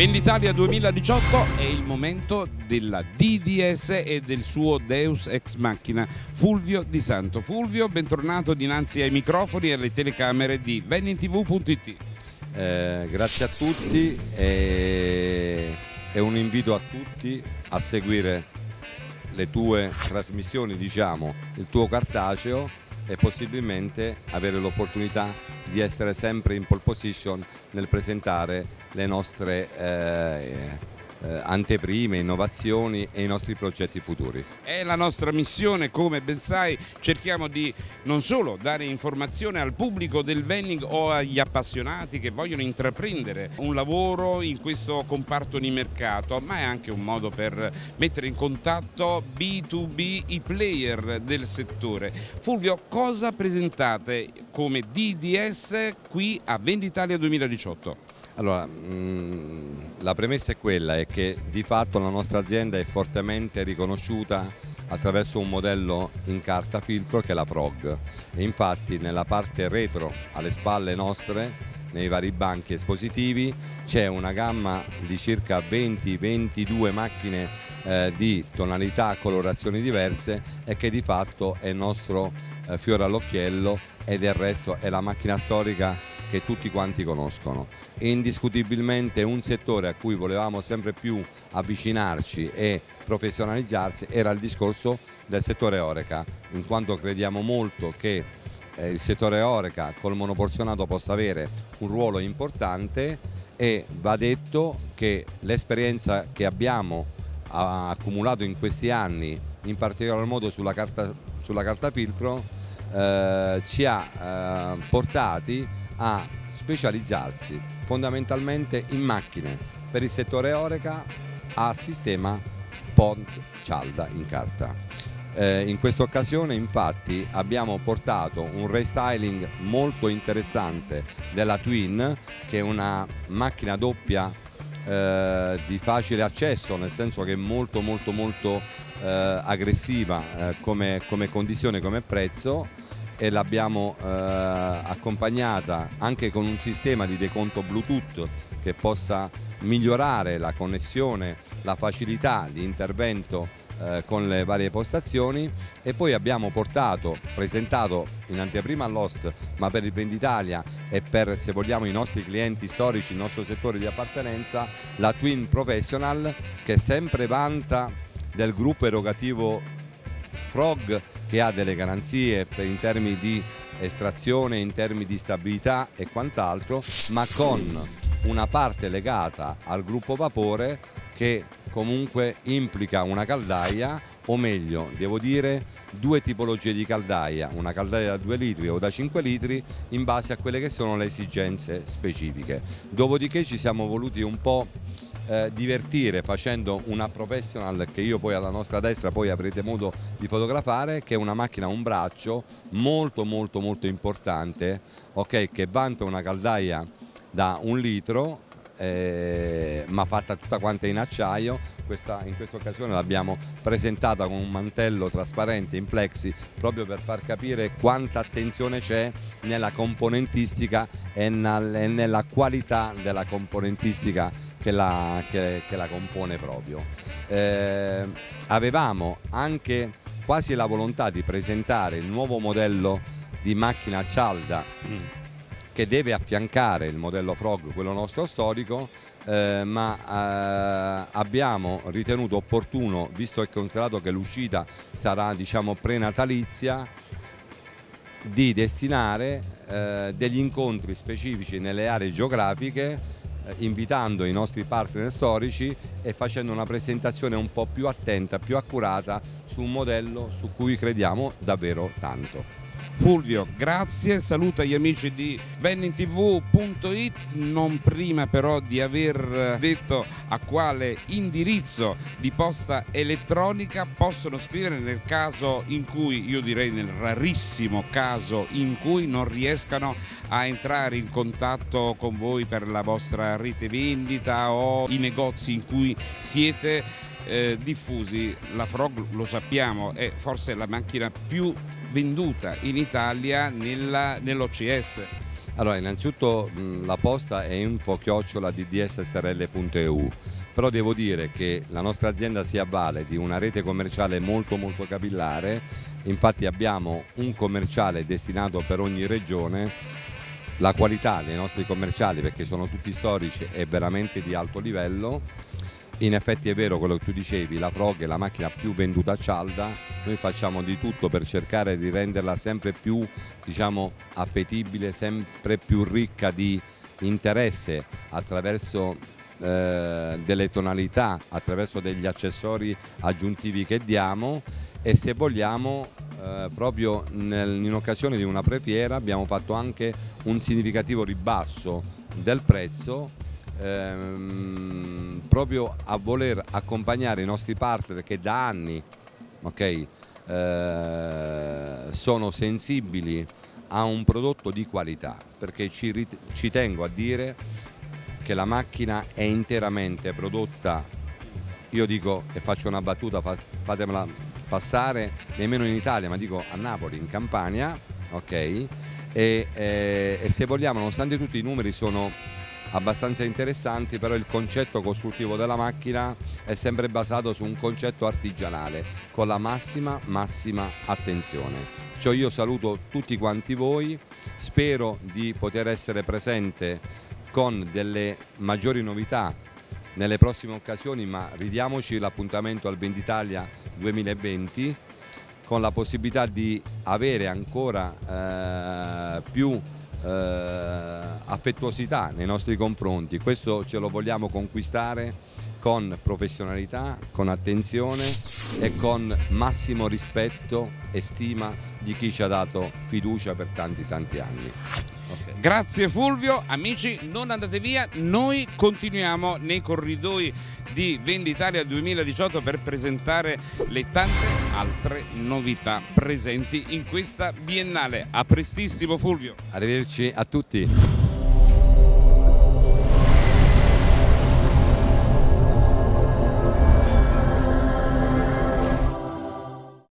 Venditalia 2018 è il momento della DDS e del suo Deus Ex Machina Fulvio Di Santo. Fulvio, bentornato dinanzi ai microfoni e alle telecamere di VenninTV.it. Eh, grazie a tutti e, e un invito a tutti a seguire le tue trasmissioni, diciamo, il tuo cartaceo e possibilmente avere l'opportunità di essere sempre in pole position nel presentare le nostre eh, eh, anteprime, innovazioni e i nostri progetti futuri. È la nostra missione, come ben sai, cerchiamo di non solo dare informazione al pubblico del vending o agli appassionati che vogliono intraprendere un lavoro in questo comparto di mercato, ma è anche un modo per mettere in contatto B2B i player del settore. Fulvio, cosa presentate come DDS qui a Venditalia 2018? Allora, mh, mm, la premessa è quella, è che di fatto la nostra azienda è fortemente riconosciuta attraverso un modello in carta filtro che è la Frog e infatti nella parte retro alle spalle nostre nei vari banchi espositivi c'è una gamma di circa 20-22 macchine eh, di tonalità, colorazioni diverse e che di fatto è il nostro eh, fiore all'occhiello e del resto è la macchina storica che tutti quanti conoscono. Indiscutibilmente un settore a cui volevamo sempre più avvicinarci e professionalizzarsi era il discorso del settore Oreca, in quanto crediamo molto che eh, il settore Oreca col monoporzionato possa avere un ruolo importante e va detto che l'esperienza che abbiamo accumulato in questi anni, in particolar modo sulla carta, sulla carta filtro, eh, ci ha eh, portati a specializzarsi fondamentalmente in macchine per il settore Oreca a sistema PONT cialda in carta. Eh, in questa occasione infatti abbiamo portato un restyling molto interessante della Twin che è una macchina doppia eh, di facile accesso nel senso che è molto molto molto eh, aggressiva eh, come, come condizione, come prezzo e l'abbiamo eh, accompagnata anche con un sistema di deconto Bluetooth che possa migliorare la connessione, la facilità di intervento eh, con le varie postazioni. E poi abbiamo portato, presentato in anteprima all'Host ma per il Venditalia e per se vogliamo i nostri clienti storici, il nostro settore di appartenenza, la Twin Professional che sempre vanta del gruppo erogativo Frog che ha delle garanzie in termini di estrazione, in termini di stabilità e quant'altro, ma con una parte legata al gruppo vapore che comunque implica una caldaia o meglio devo dire due tipologie di caldaia, una caldaia da 2 litri o da 5 litri in base a quelle che sono le esigenze specifiche. Dopodiché ci siamo voluti un po' eh, divertire facendo una professional che io poi alla nostra destra poi avrete modo di fotografare che è una macchina a un braccio molto molto molto importante ok che vanta una caldaia da un litro eh, ma fatta tutta quanta in acciaio. Questa, in questa occasione l'abbiamo presentata con un mantello trasparente in plexi proprio per far capire quanta attenzione c'è nella componentistica e nella qualità della componentistica che la, che, che la compone proprio. Eh, avevamo anche quasi la volontà di presentare il nuovo modello di macchina cialda che deve affiancare il modello Frog, quello nostro storico, eh, ma eh, abbiamo ritenuto opportuno, visto e considerato che l'uscita sarà diciamo prenatalizia, di destinare eh, degli incontri specifici nelle aree geografiche invitando i nostri partner storici e facendo una presentazione un po' più attenta, più accurata su un modello su cui crediamo davvero tanto. Fulvio, grazie, saluta gli amici di VenninTV.it, non prima però di aver detto a quale indirizzo di posta elettronica possono scrivere nel caso in cui, io direi nel rarissimo caso in cui non riescano a entrare in contatto con voi per la vostra rete vendita o i negozi in cui siete eh, diffusi. La Frog lo sappiamo è forse la macchina più venduta in Italia nell'OCS. Allora, innanzitutto mh, la posta è info-chiocciola ddsstrl.eu però devo dire che la nostra azienda si avvale di una rete commerciale molto molto capillare, infatti abbiamo un commerciale destinato per ogni regione, la qualità dei nostri commerciali perché sono tutti storici è veramente di alto livello, in effetti è vero quello che tu dicevi, la Frog è la macchina più venduta a cialda, noi facciamo di tutto per cercare di renderla sempre più diciamo, appetibile, sempre più ricca di interesse attraverso eh, delle tonalità attraverso degli accessori aggiuntivi che diamo. E se vogliamo eh, proprio nel, in occasione di una prefiera abbiamo fatto anche un significativo ribasso del prezzo ehm, proprio a voler accompagnare i nostri partner che da anni okay, eh, sono sensibili a un prodotto di qualità perché ci, ci tengo a dire che la macchina è interamente prodotta, io dico e faccio una battuta, fatemela passare, nemmeno in Italia, ma dico a Napoli, in Campania, ok? E, e, e se vogliamo, nonostante tutti i numeri sono abbastanza interessanti, però il concetto costruttivo della macchina è sempre basato su un concetto artigianale, con la massima, massima attenzione. Cioè io saluto tutti quanti voi, spero di poter essere presente con delle maggiori novità nelle prossime occasioni, ma ridiamoci l'appuntamento al Venditalia 2020 con la possibilità di avere ancora eh, più eh, affettuosità nei nostri confronti. Questo ce lo vogliamo conquistare con professionalità, con attenzione e con massimo rispetto e stima di chi ci ha dato fiducia per tanti tanti anni. Grazie Fulvio, amici non andate via, noi continuiamo nei corridoi di Venditalia 2018 per presentare le tante altre novità presenti in questa biennale. A prestissimo Fulvio. Arrivederci a tutti.